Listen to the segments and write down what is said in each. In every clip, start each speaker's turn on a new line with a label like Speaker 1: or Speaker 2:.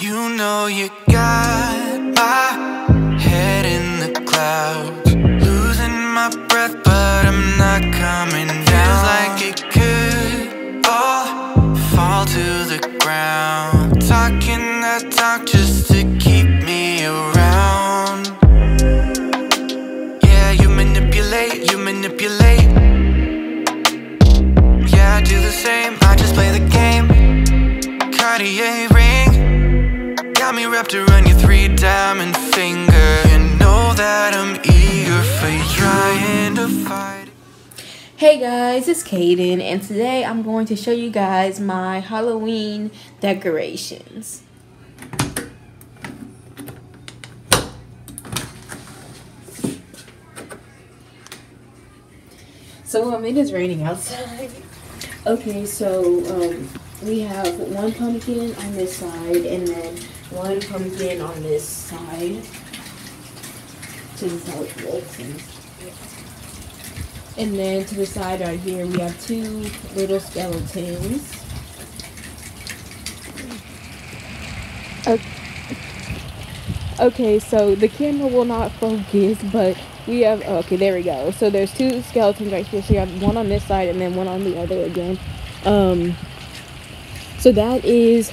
Speaker 1: You know you got my head in the clouds. Losing my breath, but I'm not coming down. Feels like it could all fall to the ground. Talking that talk just to keep me around. Yeah, you manipulate, you manipulate. Yeah, I do the same. I just play the game. Cartier got me wrapped around your three diamond finger. You know that I'm eager for. Trying to fight.
Speaker 2: Hey guys, it's Caydan, and today I'm going to show you guys my Halloween decorations. So um, it is raining outside. Okay, so um, we have one pumpkin on this side, and then one pumpkin on this side. So this is how it looks. And, and then to the side right here, we have two little skeletons. Okay. Okay, so the camera will not focus, but we have okay, there we go. So there's two skeletons right here. So you have one on this side and then one on the other again. Um so that is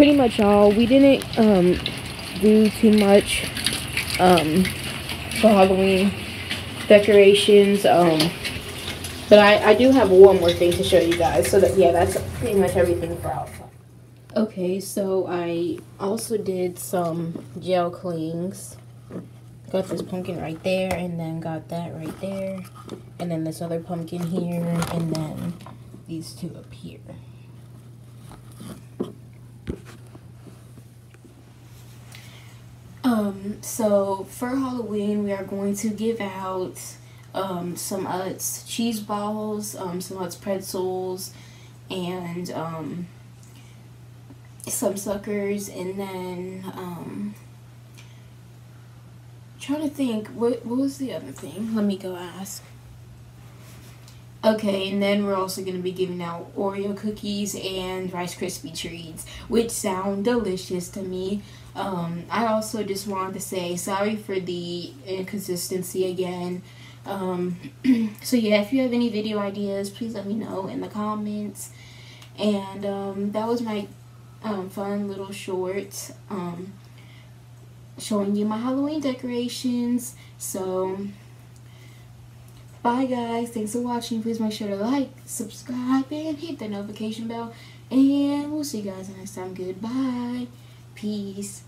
Speaker 2: pretty much all. We didn't um do too much um for Halloween decorations. Um but I, I do have one more thing to show you guys. So that yeah, that's pretty much everything for outside. Okay, so I also did some gel clings. Got this pumpkin right there, and then got that right there. And then this other pumpkin here, and then these two up here. Um, so for Halloween, we are going to give out um, some Utz cheese balls, um, some Utz pretzels, and um, some suckers and then um trying to think what what was the other thing? Let me go ask. Okay and then we're also going to be giving out oreo cookies and rice krispie treats which sound delicious to me um i also just wanted to say sorry for the inconsistency again um so yeah if you have any video ideas please let me know in the comments and um that was my um, fun little short um, showing you my Halloween decorations. So, bye guys. Thanks for watching. Please make sure to like, subscribe, and hit the notification bell. And we'll see you guys next time. Goodbye. Peace.